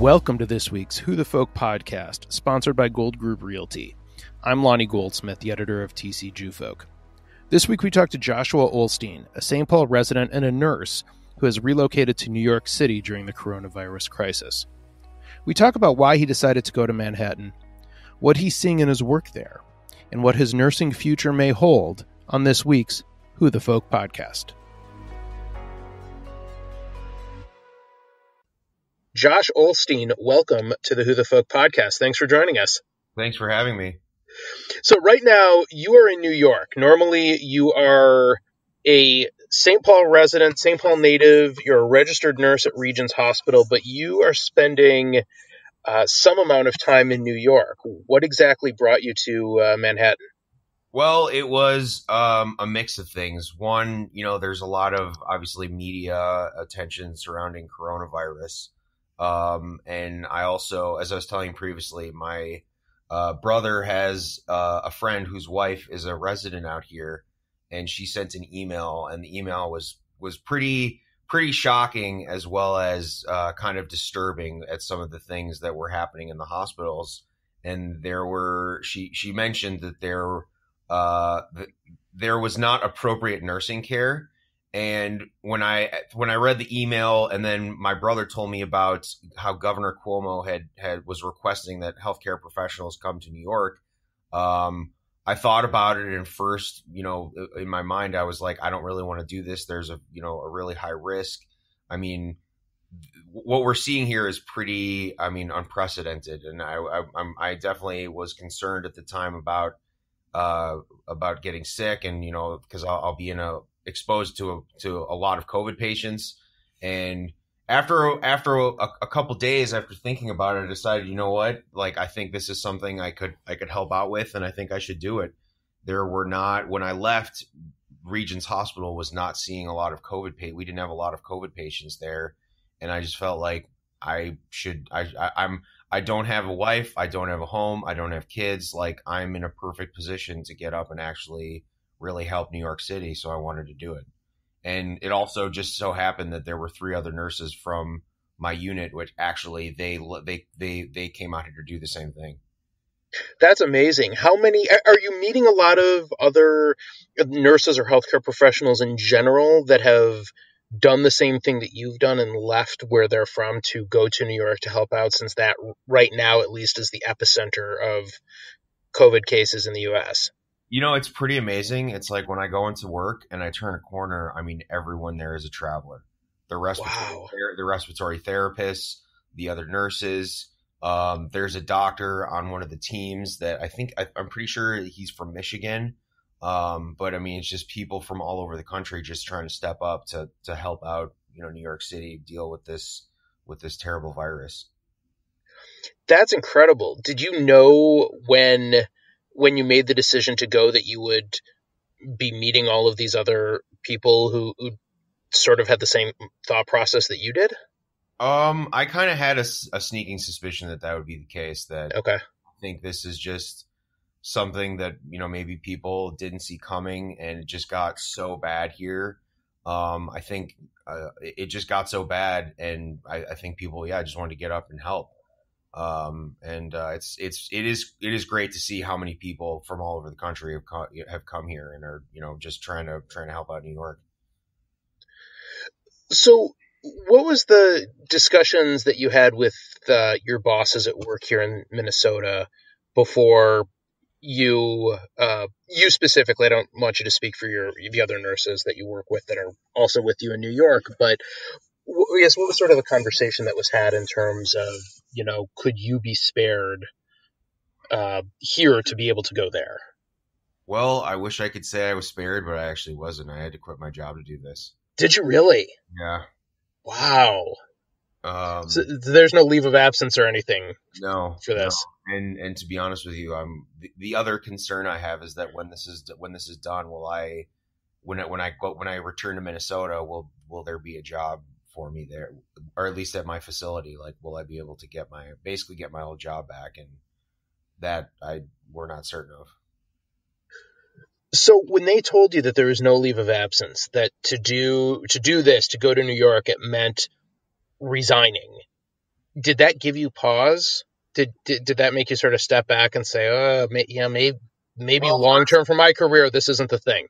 Welcome to this week's Who the Folk podcast, sponsored by Gold Group Realty. I'm Lonnie Goldsmith, the editor of TC Jewfolk. This week we talked to Joshua Olstein, a St. Paul resident and a nurse who has relocated to New York City during the coronavirus crisis. We talk about why he decided to go to Manhattan, what he's seeing in his work there, and what his nursing future may hold on this week's Who the Folk podcast. Josh Olstein, welcome to the Who the Folk podcast. Thanks for joining us. Thanks for having me. So, right now, you are in New York. Normally, you are a St. Paul resident, St. Paul native. You're a registered nurse at Regions Hospital, but you are spending uh, some amount of time in New York. What exactly brought you to uh, Manhattan? Well, it was um, a mix of things. One, you know, there's a lot of obviously media attention surrounding coronavirus. Um, and I also, as I was telling previously, my uh, brother has uh, a friend whose wife is a resident out here, and she sent an email, and the email was was pretty pretty shocking as well as uh, kind of disturbing at some of the things that were happening in the hospitals. And there were she she mentioned that there uh, there was not appropriate nursing care and when I when I read the email, and then my brother told me about how Governor Cuomo had had was requesting that healthcare professionals come to New York, um, I thought about it, and first, you know, in my mind, I was like, I don't really want to do this. There's a you know a really high risk. I mean, what we're seeing here is pretty, I mean, unprecedented, and I I, I definitely was concerned at the time about uh, about getting sick, and you know, because I'll, I'll be in a exposed to a, to a lot of COVID patients. And after after a, a couple days after thinking about it, I decided, you know what, like I think this is something I could I could help out with, and I think I should do it. There were not when I left. Regions Hospital was not seeing a lot of COVID. Pa- we didn't have a lot of COVID patients there, and I just felt like I should. I, I I'm I don't have a wife. I don't have a home. I don't have kids. Like I'm in a perfect position to get up and actually really help New York City, so I wanted to do it. And it also just so happened that there were three other nurses from my unit, which actually they they they they came out here to do the same thing. That's amazing. How many are you meeting? A lot of other nurses or healthcare professionals in general that have done the same thing that you've done and left where they're from to go to New York to help out, since that right now at least is the epicenter of COVID cases in the U.S. You know, it's pretty amazing. It's like when I go into work and I turn a corner, I mean, everyone there is a traveler. The respiratory, wow. the respiratory therapists, the other nurses. Um, there's a doctor on one of the teams that I think I, am pretty sure he's from Michigan. Um, but I mean, it's just people from all over the country just trying to step up to to help out, you know, New York City deal with this with this terrible virus. That's incredible. Did you know when? When you made the decision to go that you would be meeting all of these other people who, who sort of had the same thought process that you did? Um, I kind of had a, a, sneaking suspicion that that would be the case. That okay, I think this is just something that you know maybe people didn't see coming, and it just got so bad here. Um, I think uh, it just got so bad, and I, I think people, yeah, just wanted to get up and help um, and uh, it's it's it is it is great to see how many people from all over the country have come, have come here and are you know just trying to trying to help out New York. So, what was the discussions that you had with uh, your bosses at work here in Minnesota before you uh, you specifically? I don't want you to speak for your the other nurses that you work with that are also with you in New York, but guess what was sort of the conversation that was had in terms of you know, could you be spared uh, here to be able to go there? Well, I wish I could say I was spared, but I actually wasn't. I had to quit my job to do this. Did you really? Yeah. Wow. Um, so there's no leave of absence or anything. No, for this. No. And and to be honest with you, I'm the, the, other concern I have is that when this is when this is done, will I when I, when I go when I return to Minnesota, will will there be a job for me there, or at least at my facility. Like, will I be able to get my basically get my old job back? And that I we're not certain of. So when they told you that there was no leave of absence, that to do to do this, to go to New York, it meant resigning. did that give you pause? Did, did did that make you sort of step back and say, "Oh, may, yeah, maybe maybe well, long term for my career, this isn't the thing"?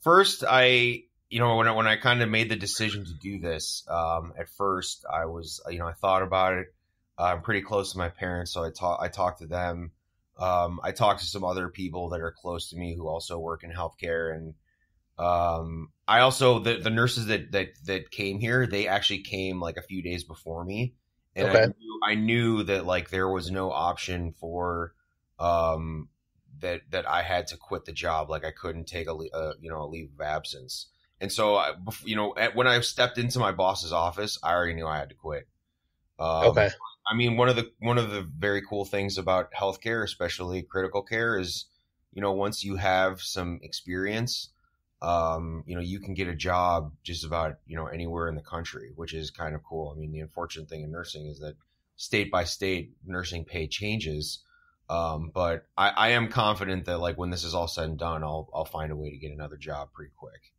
First, I you know when I, when I kind of made the decision to do this, um, at first I was you know I thought about it. I'm pretty close to my parents, so I talk I talked to them. Um, I talked to some other people that are close to me who also work in healthcare, and um, I also the, the nurses that that that came here, they actually came like a few days before me, and okay. I, knew, I knew that like there was no option for um that that I had to quit the job, like I couldn't take a, a you know a leave of absence. And so, I, you know, when I stepped into my boss's office, I already knew I had to quit. Um, okay. I mean, one of the one of the very cool things about healthcare, especially critical care, is you know once you have some experience, um, you know you can get a job just about you know anywhere in the country, which is kind of cool. I mean, the unfortunate thing in nursing is that state by state nursing pay changes. Um, but I, I am confident that like when this is all said and done, I'll I'll find a way to get another job pretty quick.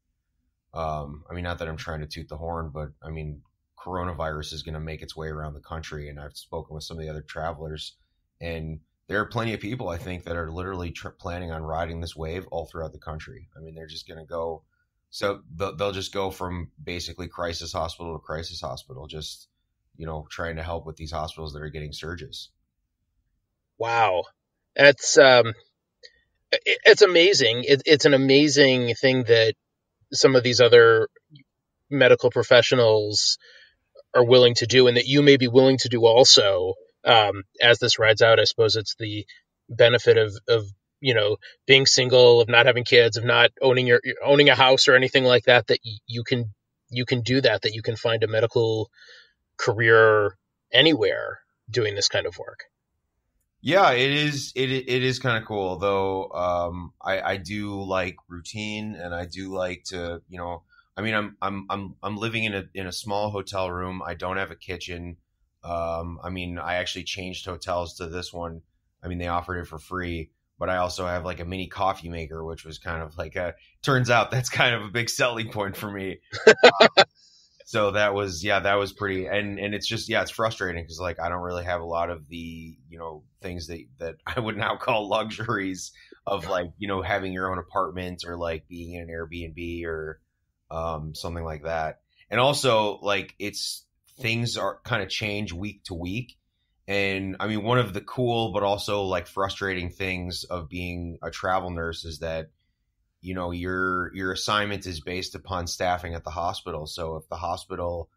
Um, I mean, not that I'm trying to toot the horn, but I mean, coronavirus is going to make its way around the country. And I've spoken with some of the other travelers, and there are plenty of people I think that are literally planning on riding this wave all throughout the country. I mean, they're just going to go. So they'll, they'll just go from basically crisis hospital to crisis hospital, just you know, trying to help with these hospitals that are getting surges. Wow, that's um, it's amazing. It, it's an amazing thing that some of these other medical professionals are willing to do and that you may be willing to do also um, as this rides out. I suppose it's the benefit of, of you know being single, of not having kids, of not owning your owning a house or anything like that. That you can you can do that. That you can find a medical career anywhere doing this kind of work. Yeah, it is. It it is kind of cool, though. Um, I I do like routine, and I do like to you know I mean, I'm I'm I'm I'm living in a in a small hotel room. I don't have a kitchen. Um, I mean, I actually changed hotels to this one. I mean, they offered it for free, but I also have like a mini coffee maker, which was kind of like a. Turns out that's kind of a big selling point for me. so that was yeah, that was pretty, and and it's just yeah, it's frustrating because like I don't really have a lot of the you know things that that I would now call luxuries of like you know having your own apartment or like being in an Airbnb or um, something like that. And also, like, it's things are kind of change week to week. And I mean, one of the cool but also like frustrating things of being a travel nurse is that you know your your assignment is based upon staffing at the hospital. So if the hospital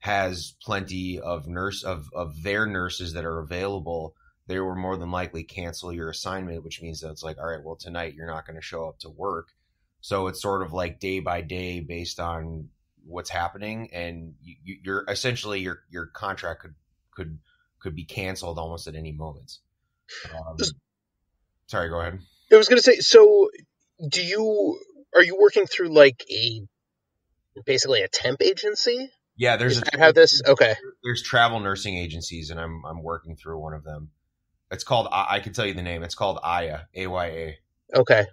has plenty of nurse of of their nurses that are available, they will more than likely cancel your assignment, which means that it's like, all right, well tonight you're not going to show up to work. So it's sort of like day by day based on what's happening, and you, you're essentially your your contract could could could be canceled almost at any moment. Um, sorry, go ahead. I was going to say, so do you are you working through like a basically a temp agency? Yeah, there's a, have this. Okay, there's travel nursing agencies, and I'm I'm working through one of them. It's called I, I can tell you the name. It's called Aya, A Y A. Okay.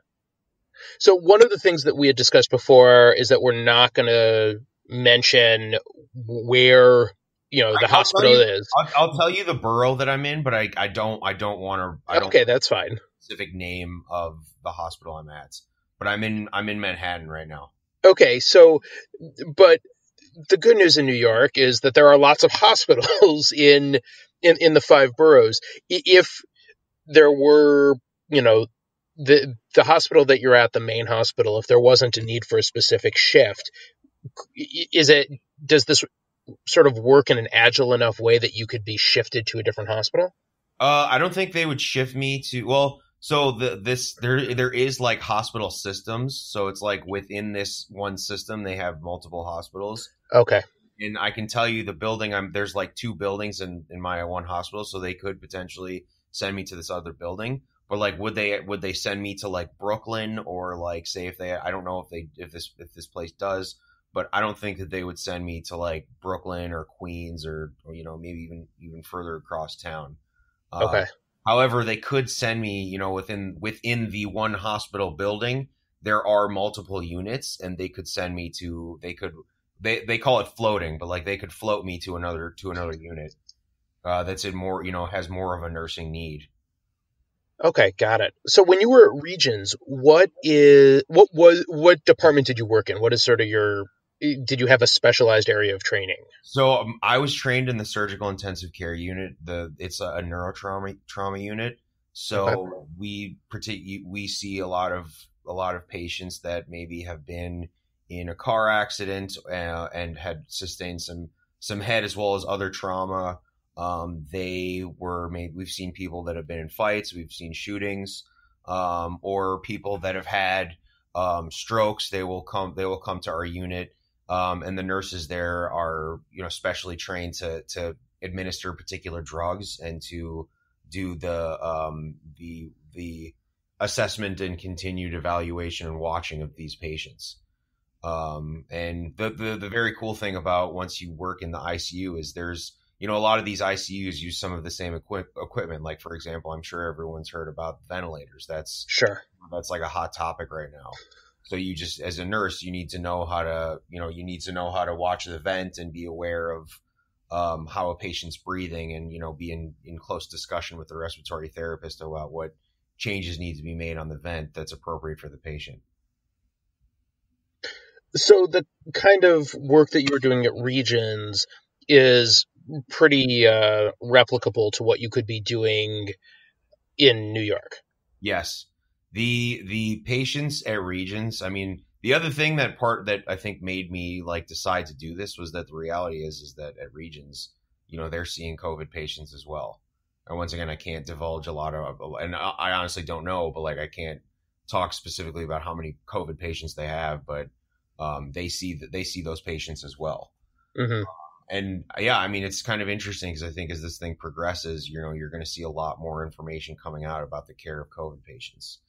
So one of the things that we had discussed before is that we're not going to mention where you know the I'll hospital you, is. I'll, I'll, tell you the borough that I'm in, but I, I don't I don't want to. Okay, that's fine. Specific name of the hospital I'm at, but I'm in I'm in Manhattan right now. Okay, so but the good news in New York is that there are lots of hospitals in in in the five boroughs. If there were you know the the hospital that you're at, the main hospital, if there wasn't a need for a specific shift, is it does this sort of work in an agile enough way that you could be shifted to a different hospital? Uh, I don't think they would shift me to well. So the this there there is like hospital systems. So it's like within this one system they have multiple hospitals. Okay. And I can tell you the building I'm there's like two buildings in in my one hospital, so they could potentially send me to this other building but like would they would they send me to like Brooklyn or like say if they I don't know if they if this if this place does but I don't think that they would send me to like Brooklyn or Queens or, or you know maybe even even further across town. Uh, okay. However, they could send me you know within within the one hospital building there are multiple units and they could send me to they could they they call it floating but like they could float me to another to another unit uh, that's in more, you know, has more of a nursing need. Okay, got it. So when you were at Regions, what is what was what department did you work in? What is sort of your did you have a specialized area of training? So um, I was trained in the surgical intensive care unit. The it's a, a neurotrauma trauma unit. So okay. we we see a lot of a lot of patients that maybe have been in a car accident uh, and had sustained some some head as well as other trauma. Um, they were made. we've seen people that have been in fights, we've seen shootings, um, or people that have had um, strokes. They will come. They will come to our unit, um, and the nurses there are you know specially trained to to administer particular drugs and to do the um, the the assessment and continued evaluation and watching of these patients. Um, and the, the, the very cool thing about once you work in the ICU is there's you know a lot of these ICUs use some of the same equip, equipment. Like for example, I'm sure everyone's heard about ventilators. That's sure that's like a hot topic right now. So you just as a nurse, you need to know how to you know you need to know how to watch the vent and be aware of um, how a patient's breathing and you know be in, in close discussion with the respiratory therapist about what changes need to be made on the vent that's appropriate for the patient. So the kind of work that you're doing at Regions is pretty uh, replicable to what you could be doing in New York. Yes, the the patients at Regions. I mean, the other thing that part that I think made me like decide to do this was that the reality is is that at Regions, you know, they're seeing COVID patients as well. And once again, I can't divulge a lot of, and I honestly don't know, but like I can't talk specifically about how many COVID patients they have, but um, they see that they see those patients as well. Mm-hmm. And yeah, I mean, it's kind of interesting because I think as this thing progresses, you know, you're going to see a lot more information coming out about the care of COVID patients.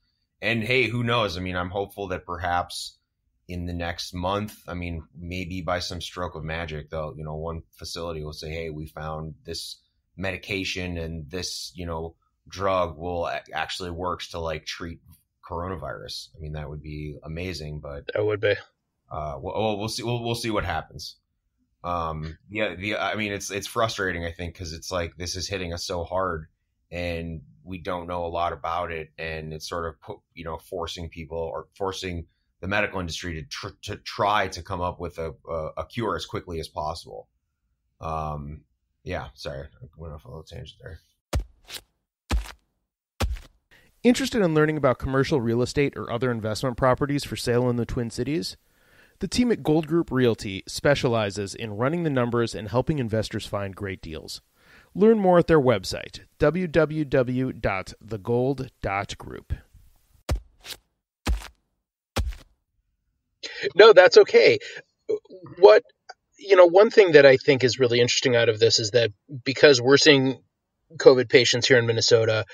And hey, who knows? I mean, I'm hopeful that perhaps in the next month, I mean, maybe by some stroke of magic, though, you know, one facility will say, "Hey, we found this." medication and this, you know, drug will actually works to like treat coronavirus. I mean, that would be amazing, but that would be. Uh, we'll, we'll see. We'll, we'll see what happens. Um, yeah, the, I mean, it's, it's frustrating, I think, cause it's like, this is hitting us so hard and we don't know a lot about it. And it's sort of, put, you know, forcing people or forcing the medical industry to, tr- to try to come up with a, a, a cure as quickly as possible. Um, yeah, sorry, I went off a little tangent there. Interested in learning about commercial real estate or other investment properties for sale in the Twin Cities? The team at Gold Group Realty specializes in running the numbers and helping investors find great deals. Learn more at their website, www.thegold.group. No, that's okay. What you know, one thing that I think is really interesting out of this is that because we're seeing COVID patients here in Minnesota,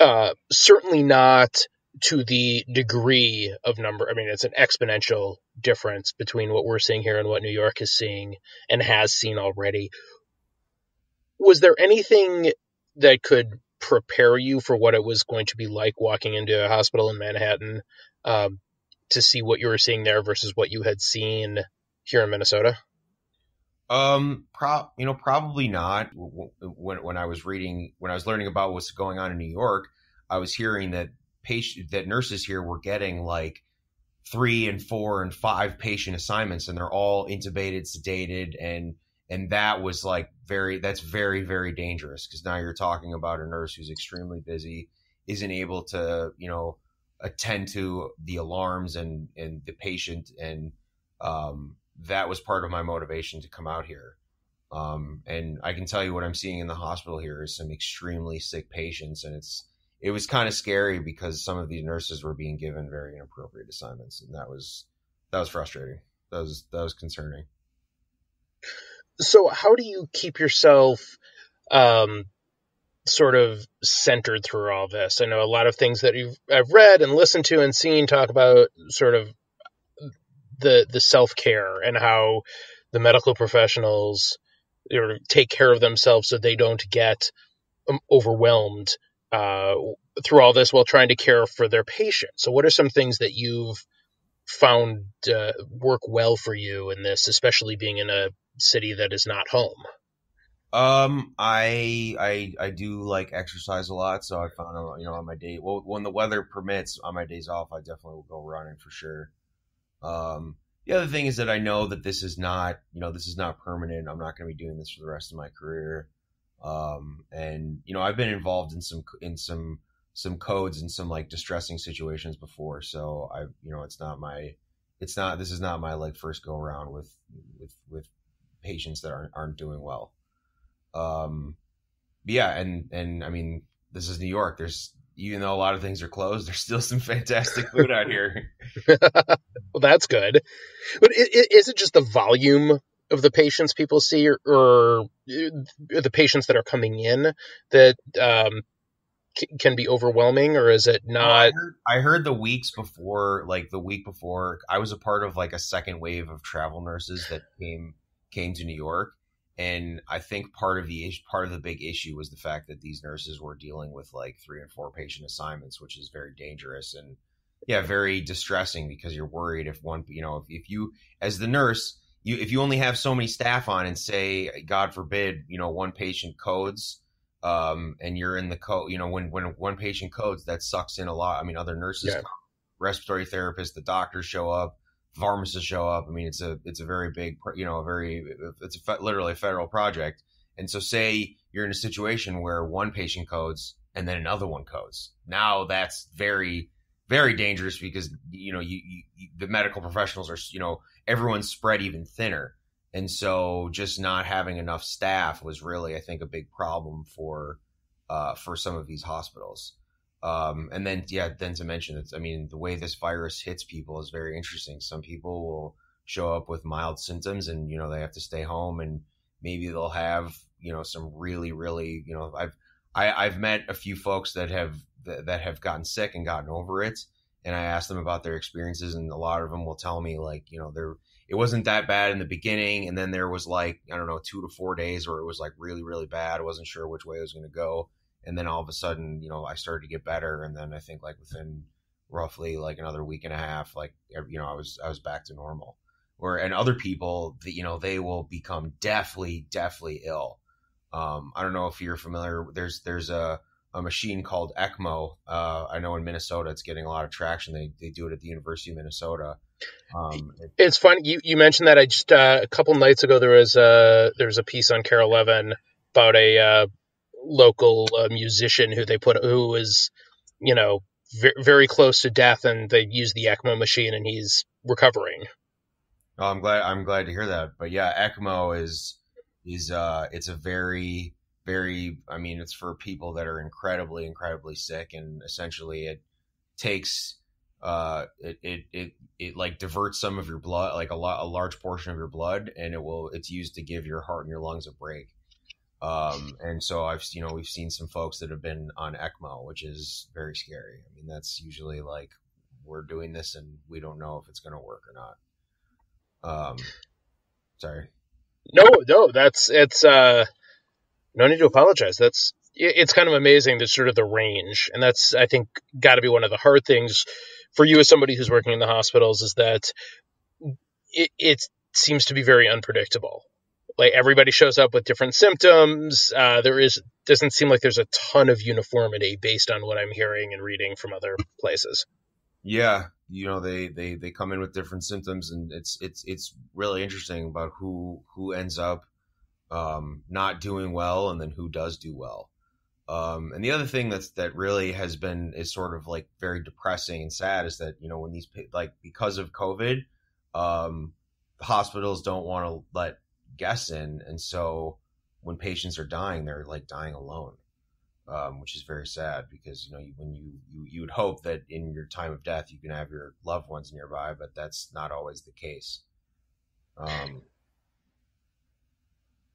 uh, certainly not to the degree of number. I mean, it's an exponential difference between what we're seeing here and what New York is seeing and has seen already. Was there anything that could prepare you for what it was going to be like walking into a hospital in Manhattan um, to see what you were seeing there versus what you had seen here in Minnesota? Um, pro, you know, probably not. When when I was reading, when I was learning about what's going on in New York, I was hearing that patient that nurses here were getting like three and four and five patient assignments, and they're all intubated, sedated, and and that was like very that's very very dangerous because now you're talking about a nurse who's extremely busy, isn't able to you know attend to the alarms and and the patient and um that was part of my motivation to come out here. Um, and I can tell you what I'm seeing in the hospital here is some extremely sick patients, and it's it was kind of scary because some of these nurses were being given very inappropriate assignments, and that was that was frustrating. That was that was concerning. So, how do you keep yourself um, sort of centered through all this? I know a lot of things that you've I've read and listened to and seen talk about sort of the the self care and how the medical professionals or take care of themselves so they don't get um, overwhelmed uh, through all this while trying to care for their patients. So, what are some things that you've found uh, work well for you in this, especially being in a city that is not home? Um, I I I do like exercise a lot, so I found you know on my day well when the weather permits on my days off, I definitely will go running for sure. Um, the other thing is that I know that this is not you know this is not permanent. I'm not going to be doing this for the rest of my career. Um, and you know I've been involved in some in some some codes and some like distressing situations before, so I you know it's not my it's not this is not my like first go around with with with patients that aren't aren't doing well. Um, yeah, and and I mean, this is New York. There's even though a lot of things are closed, there's still some fantastic food out here. well, that's good. But is it just the volume of the patients people see, or, or the patients that are coming in that um, can be overwhelming, or is it not? I heard, I heard the weeks before, like the week before, I was a part of like a second wave of travel nurses that came came to New York, and I think part of the part of the big issue was the fact that these nurses were dealing with like three and four patient assignments, which is very dangerous and yeah, very distressing because you're worried if one, you know, if, if you as the nurse, you if you only have so many staff on and say, God forbid, you know, one patient codes, um, and you're in the code, you know, when when one patient codes, that sucks in a lot. I mean, other nurses, yeah. respiratory therapists, the doctors show up pharmacists show up. I mean, it's a it's a very big, you know, a very it's a fe- literally a federal project. And so, say you're in a situation where one patient codes and then another one codes. Now that's very very dangerous because you know you, you the medical professionals are you know everyone's spread even thinner. And so, just not having enough staff was really, I think, a big problem for uh, for some of these hospitals. Um, and then, yeah, then to mention that, I mean, the way this virus hits people is very interesting. Some people will show up with mild symptoms and, you know, they have to stay home and maybe they'll have, you know, some really, really, you know, I've, I, have i have met a few folks that have, that, that have gotten sick and gotten over it. And I asked them about their experiences and a lot of them will tell me like, you know, there, it wasn't that bad in the beginning. And then there was like, I don't know, two to four days where it was like really, really bad. I wasn't sure which way it was going to go and then all of a sudden, you know, I started to get better, and then I think like within roughly like another week and a half, like you know, I was I was back to normal. Where and other people, that you know, they will become deathly, deathly ill. Um, I don't know if you're familiar. There's there's a a machine called ECMO. Uh, I know in Minnesota it's getting a lot of traction. They they do it at the University of Minnesota. Um, it's funny you, you mentioned that. I just uh, a couple nights ago there was a there was a piece on KARE 11 about a uh, local uh, musician who they put who was you know v- very close to death and they used the ECMO machine and he's recovering. Oh, I'm glad I'm glad to hear that. But yeah, ECMO is is uh it's a very very I mean it's for people that are incredibly incredibly sick and essentially it takes uh it it it, it like diverts some of your blood like a lot a large portion of your blood and it will it's used to give your heart and your lungs a break um, and so I've, you know, we've seen some folks that have been on ECMO, which is very scary. I mean, that's usually like we're doing this and we don't know if it's going to work or not. Um, sorry. No, no, that's, it's, uh, no need to apologize. That's, it's kind of amazing the sort of the range. And that's, I think, got to be one of the hard things for you as somebody who's working in the hospitals is that it, it seems to be very unpredictable like everybody shows up with different symptoms. Uh, there is doesn't seem like there's a ton of uniformity based on what I'm hearing and reading from other places. Yeah, you know they they they come in with different symptoms, and it's it's it's really interesting about who who ends up um, not doing well, and then who does do well. Um, and the other thing that's that really has been is sort of like very depressing and sad is that you know when these like because of COVID, um, hospitals don't want to let guests in, and so when patients are dying, they're like dying alone, um, which is very sad because you know when you, you you would hope that in your time of death you can have your loved ones nearby, but that's not always the case. Um,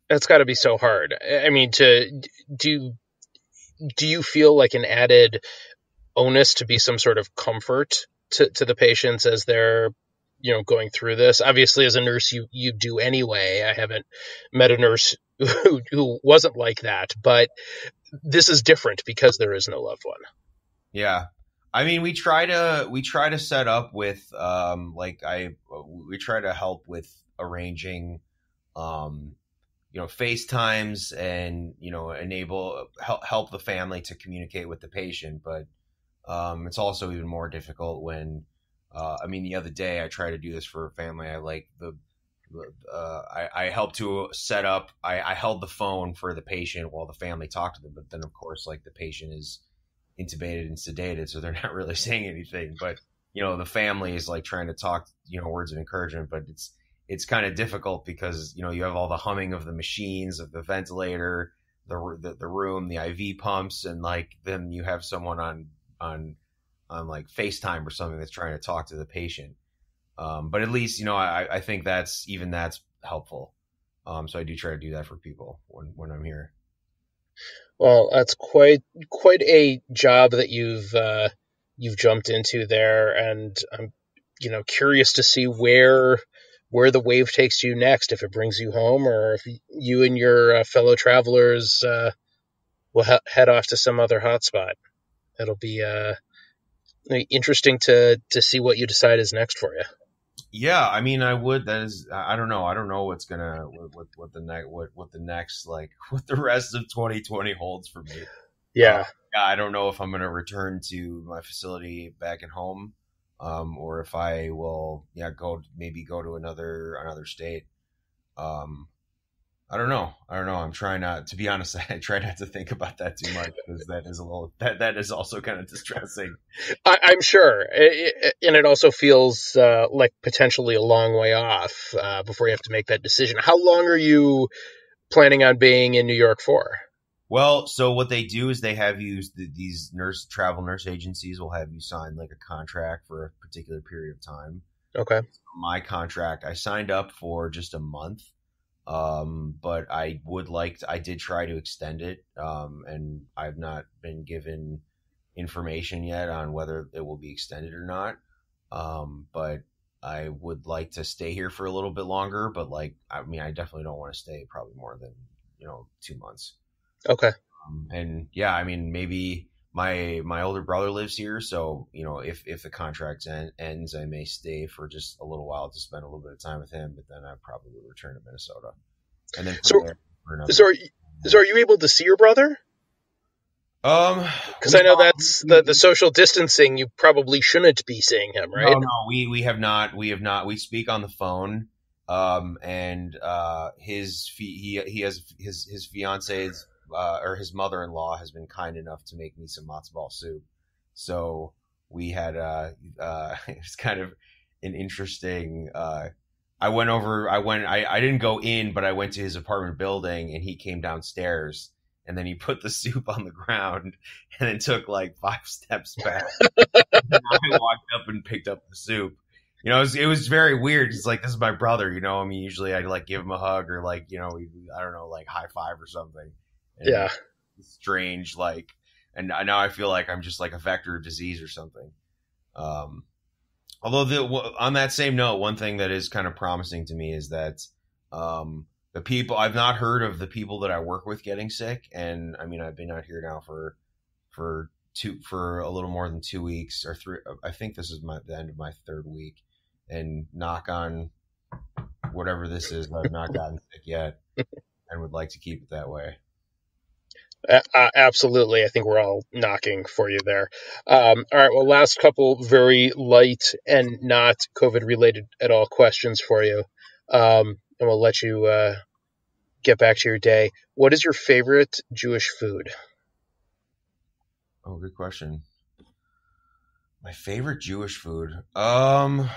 that's got to be so hard. I mean, to do do you feel like an added onus to be some sort of comfort to, to the patients as they're you know going through this. Obviously as a nurse you you do anyway. I haven't met a nurse who, who wasn't like that but this is different because there is no loved one. Yeah. I mean we try to we try to set up with um like i we try to help with arranging um you know FaceTimes and you know enable help help the family to communicate with the patient, but um, it's also even more difficult when uh, I mean the other day I tried to do this for a family. I like the uh, I, I, helped to set up. I, I, held the phone for the patient while the family talked to them. But then, of course, like the patient is intubated and sedated, so they're not really saying anything. But you know, the family is like trying to talk, you know, words of encouragement. But it's it's kind of difficult because you know you have all the humming of the machines, of the ventilator, the the, the room, the IV pumps, and like then you have someone on on on like FaceTime or something that's trying to talk to the patient um, but at least, you know, I, I think that's even that's helpful. Um, so I do try to do that for people when, when I'm here. Well, that's quite quite a job that you've uh, you've jumped into there, and I'm you know curious to see where where the wave takes you next. If it brings you home, or if you and your uh, fellow travelers uh, will he- head off to some other hotspot. It'll be uh, interesting to to see what you decide is next for you. Yeah, I mean, I would. That is, I don't know. I don't know what's gonna what what, what the next what what the next like what the rest of 2020 holds for me. Yeah, uh, yeah. I don't know if I'm gonna return to my facility back at home, um, or if I will, yeah, go maybe go to another another state. Um, I don't know. I don't know. I'm trying not to be honest. I try not to think about that too much because that is a little that that is also kind of distressing. I, am sure, and it also feels uh, like potentially a long way off uh, before you have to make that decision. How long are you planning on being in New York for? Well, so what they do is they have you these nurse travel nurse agencies will have you sign like a contract for a particular period of time. Okay. My contract, I signed up for just a month um, but I would like to, I did try to extend it, um, and I've not been given information yet on whether it will be extended or not. Um, but I would like to stay here for a little bit longer, but like, I mean, I definitely don't want to stay probably more than, you know, two months. Okay. Um, and yeah, I mean, maybe my my older brother lives here, so you know, if if the contract end, ends, I may stay for just a little while to spend a little bit of time with him. But then I probably return to Minnesota. And then so, so are you, so are you able to see your brother? Um, because I know that's the the social distancing. You probably shouldn't be seeing him, right? No, no, we we have not. We have not. We speak on the phone. Um, and uh, his he he has his his fiance's uh, or his mother in law has been kind enough to make me some matzo ball soup. So we had uh, uh, it's kind of an interesting. Uh, I went over. I went. I, I didn't go in, but I went to his apartment building, and he came downstairs, and then he put the soup on the ground, and then took like five steps back. I walked up and picked up the soup. You know, it was, it was very weird. He's like, "This is my brother." You know, I mean, usually I like give him a hug or like, you know, I don't know, like high five or something yeah. Strange, like, and I now I feel like I'm just like a vector of disease or something. Um, although the on that same note, one thing that is kind of promising to me is that um, the people I've not heard of the people that I work with getting sick, and I mean I've been out here now for for two for a little more than two weeks or three. I think this is my the end of my third week, and knock on whatever this is, I've not gotten sick yet, and would like to keep it that way. Uh, absolutely. I think we're all knocking for you there. Um, all right. Well, last couple very light and not COVID related at all questions for you. Um, and we'll let you uh, get back to your day. What is your favorite Jewish food? Oh, good question. My favorite Jewish food. Um,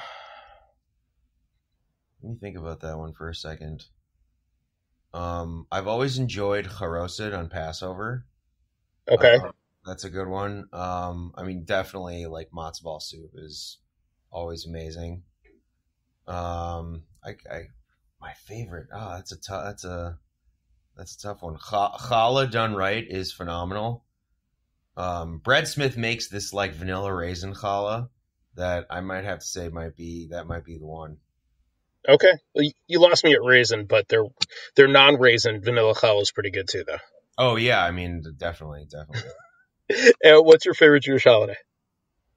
let me think about that one for a second. Um, I've always enjoyed charoset on Passover. Okay, uh, that's a good one. Um, I mean, definitely like matzo ball soup is always amazing. Um, I, I my favorite. Oh, that's a tough. That's a that's a tough one. Challah done right is phenomenal. Um, Breadsmith makes this like vanilla raisin challah that I might have to say might be that might be the one. Okay, you lost me at raisin, but their their non raisin vanilla challah is pretty good too, though. Oh yeah, I mean definitely, definitely. and what's your favorite Jewish holiday?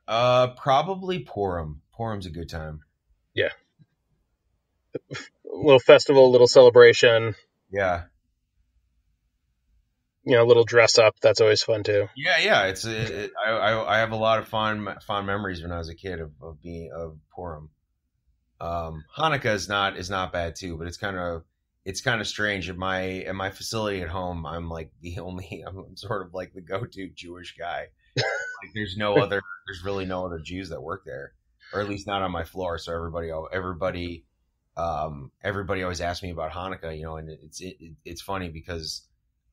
Uh, probably Purim. Purim's a good time. Yeah. A little festival, a little celebration. Yeah. You know, a little dress up. That's always fun too. Yeah, yeah. It's it, it, I, I I have a lot of fond fond memories when I was a kid of, of being of Purim. Um, Hanukkah is not is not bad too, but it's kind of it's kind of strange at my at my facility at home. I'm like the only I'm sort of like the go to Jewish guy. like there's no other there's really no other Jews that work there, or at least not on my floor. So everybody everybody um, everybody always asks me about Hanukkah, you know, and it's it, it's funny because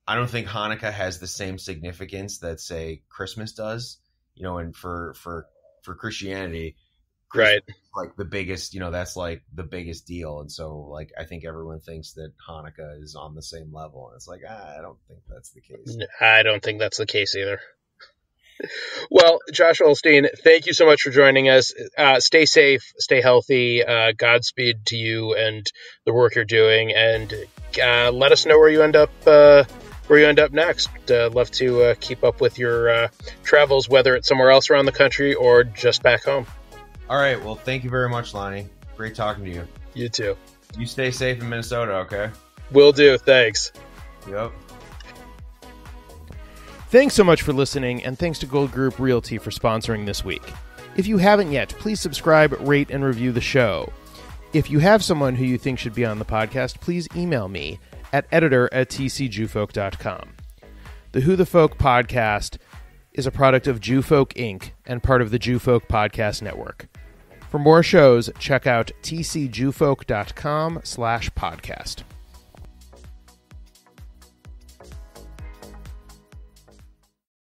I don't think Hanukkah has the same significance that say Christmas does, you know, and for for for Christianity, right? Like the biggest, you know, that's like the biggest deal, and so like I think everyone thinks that Hanukkah is on the same level, and it's like ah, I don't think that's the case. I don't think that's the case either. Well, Josh Olstein, thank you so much for joining us. Uh, stay safe, stay healthy. Uh, Godspeed to you and the work you're doing, and uh, let us know where you end up. Uh, where you end up next. Uh, love to uh, keep up with your travels, whether it's somewhere else around the country or just back home. All right. Well, thank you very much, Lonnie. Great talking to you. You too. You stay safe in Minnesota, okay? Will do. Thanks. Yep. Thanks so much for listening, and thanks to Gold Group Realty for sponsoring this week. If you haven't yet, please subscribe, rate, and review the show. If you have someone who you think should be on the podcast, please email me at editor at tcjewfolk.com. The Who the Folk podcast is a product of Jewfolk Inc. and part of the Jewfolk Podcast Network. For more shows, check out tcjewfolk.com slash podcast.